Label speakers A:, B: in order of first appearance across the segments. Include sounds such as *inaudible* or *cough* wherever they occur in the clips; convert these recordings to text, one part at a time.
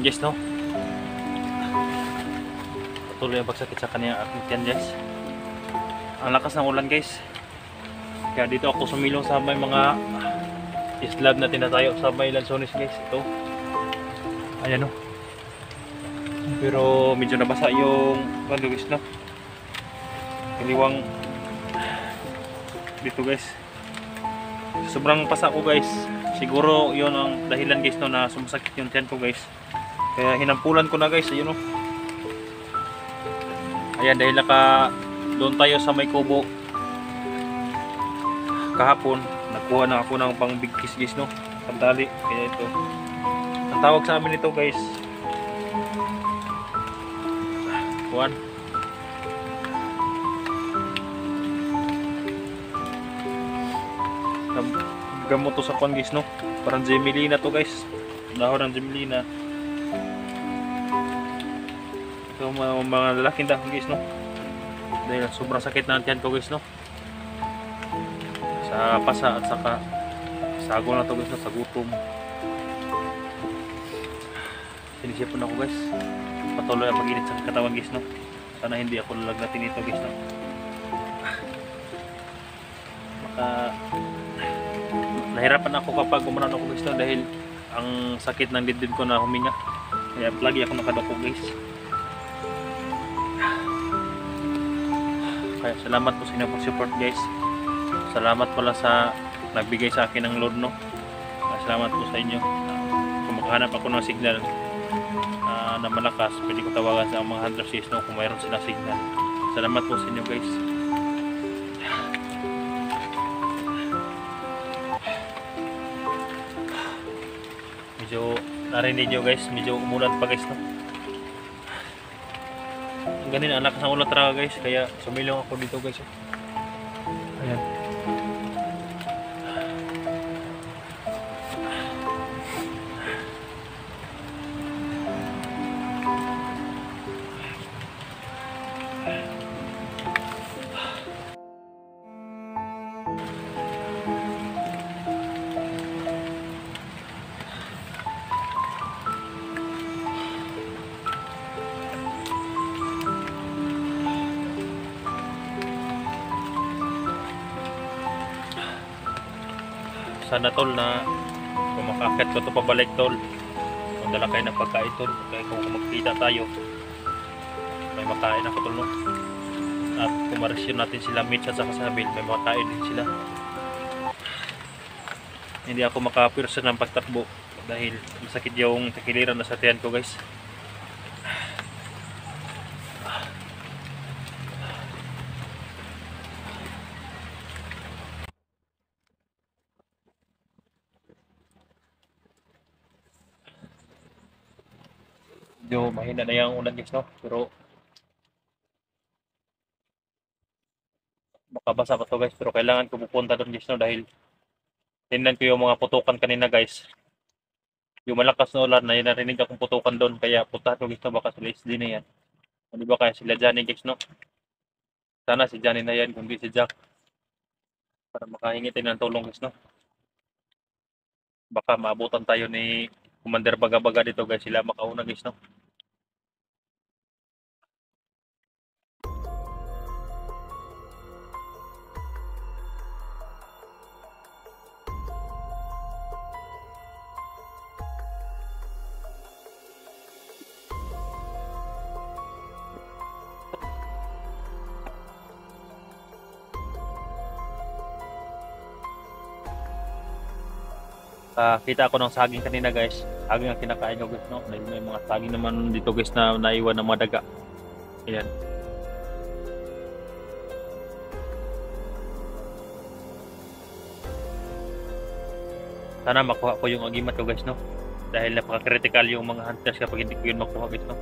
A: Yan guys, no? Patuloy ang pagsakit sa kanyang aking tiyan guys. Ang lakas ng ulan guys. Kaya dito ako sumilong sa may mga islab na tinatayo sa may lansones guys. Ito. Ayan no. Pero medyo nabasa yung ano guys no. Kaliwang dito guys. Sobrang pasa ko guys. Siguro yon ang dahilan guys no na sumasakit yung tiyan ko guys. Kaya hinampulan ko na guys. Ayun no. Ayan dahil naka doon tayo sa may kubo. Kahapon nagkuha na ako ng pang big kiss guys no? Pantali kaya ito. Ang tawag sa amin ito guys. Kuhan Gam- gamot to sa kuhan guys no? Parang gemelina to guys. Dahon ng gemelina ito mga, mga lalaking dahon guys no? Dahil sobrang sakit na tiyan ko guys no? Sa pasa at saka sago na to guys no, sa gutom. Sinisipon ako guys. Patuloy ang pag-init sa katawan guys no? Sana hindi ako lalagnatin ito guys no? Maka nahirapan ako kapag umulan ako guys no? Dahil ang sakit ng dibdib ko na huminga. Kaya lagi ako nakadoko guys kaya salamat po sa inyong pag-support guys. Salamat pala sa nagbigay sa akin ng load no? Salamat po sa inyo. Kung makahanap ako ng signal ah, na malakas pwede ko tawagan sa mga hunter sis no? Kung mayroon sila signal. Salamat po sa inyo guys. *sighs* Medyo narinig nyo guys. Medyo umulan pa guys no ganun ang lakas ng ulan talaga guys kaya sumilong ako dito guys eh. ayan sana tol na kung makakit ko to pabalik tol. Kung dala kayo ng pagkain tol kaya kung magkita tayo may makain ako tol no? At kung maresyon natin sila Mitch at saka Sabil may makain din sila. Hindi ako makapirsa ng pagtakbo dahil masakit yung takiliran na sa tiyan ko guys medyo mahina na yung ulan guys no? Pero makabasa pa to guys. Pero kailangan ko pupunta doon guys no? Dahil tingnan ko yung mga putukan kanina guys. Yung malakas na ulan na yun narinig akong putukan doon kaya puntahan ko guys no? Baka sila SD na yan. O di ba kaya sila Johnny guys no? Sana si Johnny na yan kundi si Jack. Para makahingi tayo ng tulong guys no? Baka maabutan tayo ni Commander Baga-Baga dito guys. Sila makauna guys no Ah, kita ako ng saging kanina guys. Saging ang kinakain ko guys, no? May, may mga saging naman dito guys na naiwan ng mga daga. Ayan. Sana makuha ko yung agimat ko guys, no? Dahil napaka-critical yung mga hunters kapag hindi ko yun makuha guys, no?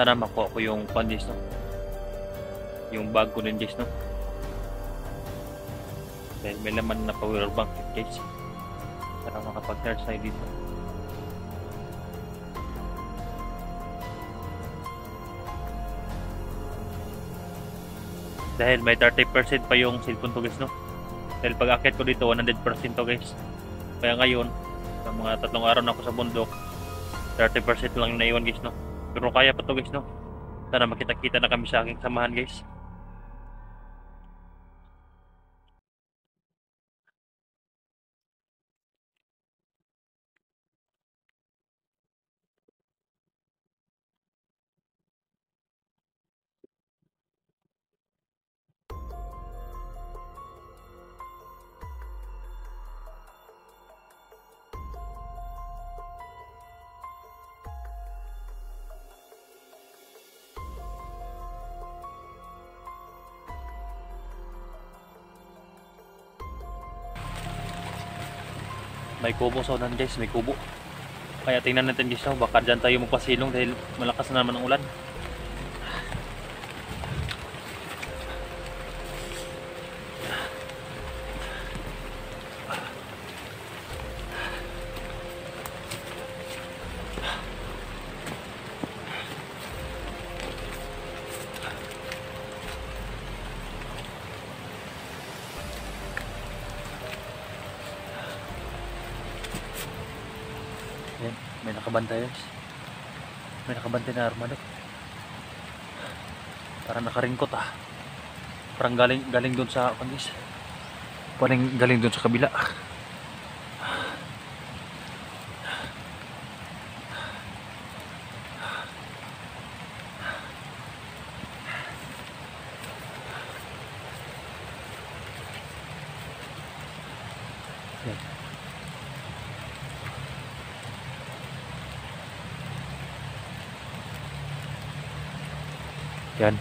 A: Sana makuha ko yung pan guys no. Yung bag ko din guys no. Dahil may laman na power bank guys. Para makapag-charge tayo dito. Dahil may 30% pa yung cellphone ko guys no. Dahil pag akit ko dito 100% to guys. Kaya ngayon, sa mga tatlong araw na ako sa bundok, 30% lang naiwan guys no. Pero kaya pa to guys no. Sana makita-kita na kami sa aking samahan guys. May kubo sa unan guys, may kubo. Kaya tingnan natin guys no, baka dyan tayo magpasilong dahil malakas na naman ang ulan. Ayan, may nakabantay. May nakabantay na armado. Parang nakaringkot ah. Parang galing galing doon sa kandis. Parang galing doon sa kabila. Ayan. Yan.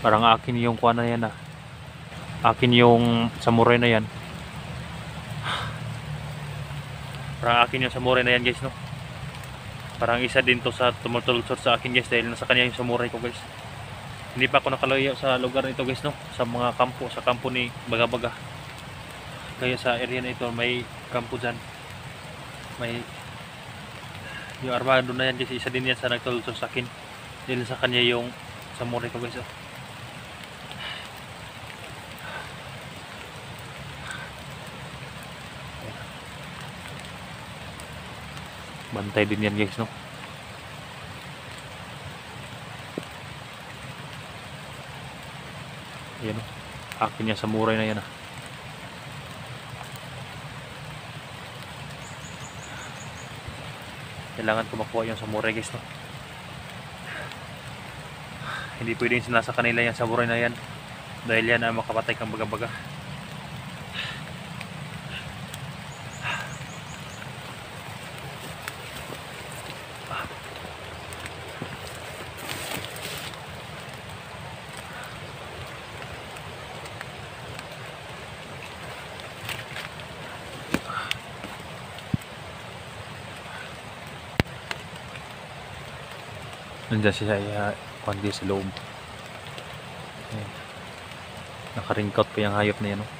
A: Parang akin yung kuha na yan ah. Akin yung samurai na yan. Parang akin yung samurai na yan guys no. Parang isa din to sa tumutulsor sa akin guys dahil nasa kanya yung samurai ko guys. Hindi pa ako nakalayo sa lugar nito guys no. Sa mga kampo, sa kampo ni Bagabaga. Kaya sa area na ito may kampo dyan. May yung armado na yan guys isa din yan sa nagtulsor sa akin. Dahil sa kanya yung samurai ko guys oh. Bantay din yan guys no. Yan oh. Akin yung samurai na yan ah. Kailangan ko yung samurai guys no. Hindi pwedeng sinasa kanila yan samurai na yan. Dahil yan ang makapatay kang baga-baga. Nandiyan siya kundi sa loob. Nakaringkot pa yung hayop na yan. Oh.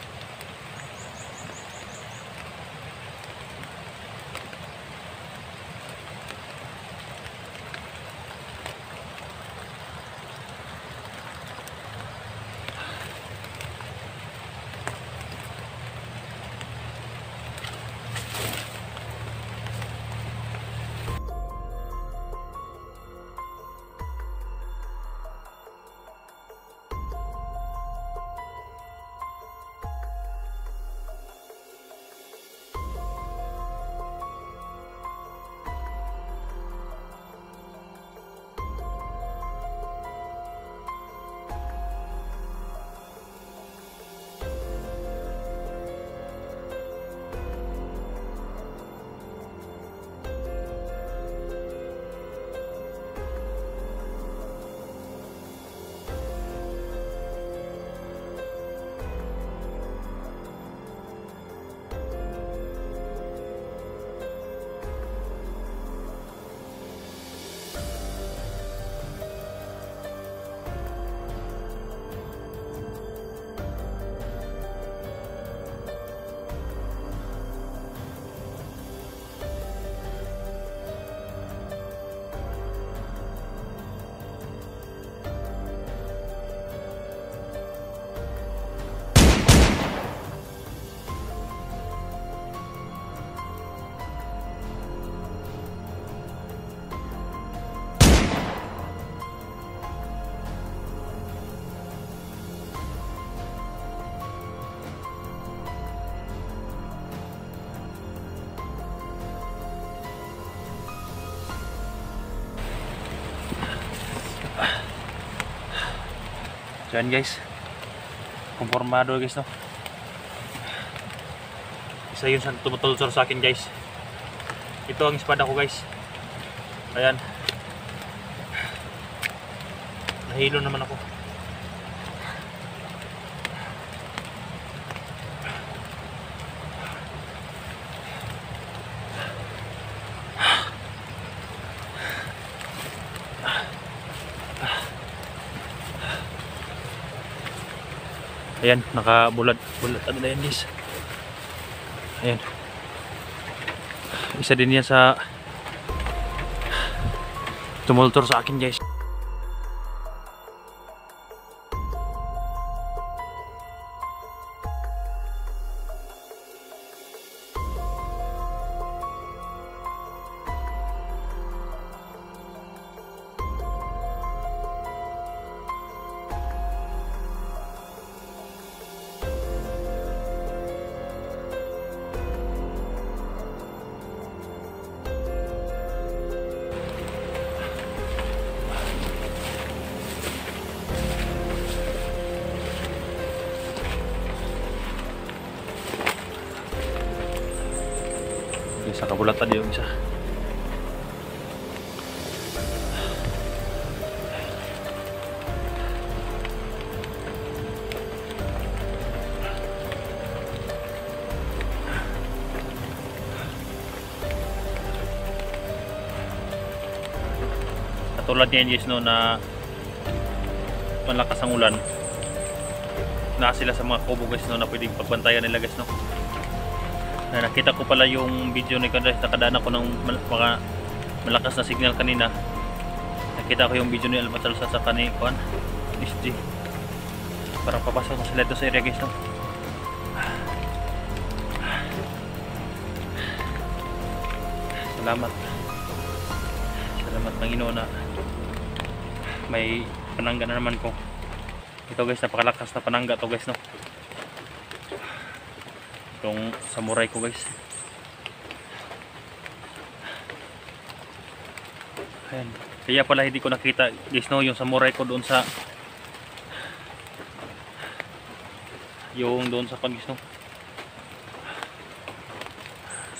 A: So yan guys. Konformado guys no. Isa yun sa tumutulsor sa akin guys. Ito ang espada ko guys. Ayan. Nahilo naman ako. Ayan, nakabulat bulat ano na yan guys. Ayan. Isa din yan sa tumultor sa akin guys. Kabulatan yung isa. Katulad niyan guys no na malakas ang ulan na sila sa mga kubo guys no na pwedeng pagbantayan nila guys no na nakita ko pala yung video ni Kandres nakadaan ako ng mal- mga malakas na signal kanina. Nakita ko yung video ni Almatal sa sa kani kuan SG parang papasok na sila ito sa area guys no? salamat. Salamat Panginoon na may panangga na naman ko. Ito guys napakalakas na panangga to guys no itong samurai ko guys. Ayan. Kaya pala hindi ko nakita guys no yung samurai ko doon sa yung doon sa pan guys no.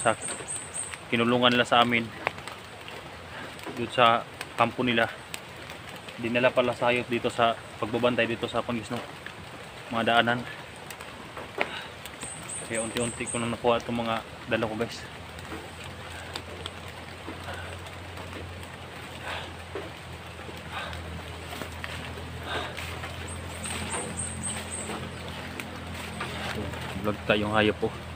A: Sa kinulungan nila sa amin. Doon sa kampo nila. Dinala pala sayot dito sa pagbabantay dito sa pan guys no mga daanan kaya unti-unti ko na nakuha itong mga dala ko guys. Vlog tayong hayop po. Dito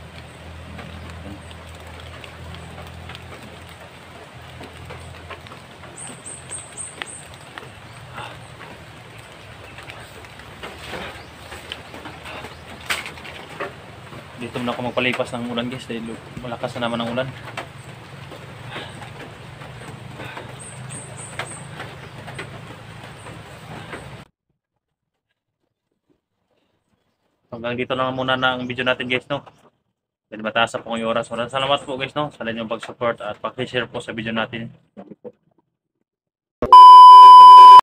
A: na ako magpalipas ng ulan guys dahil malakas na naman ang ulan. Hanggang dito lang muna na ang video natin guys no. Dahil mataas na po yung oras. Salamat po guys no sa inyong pag-support at pag-share po sa video natin.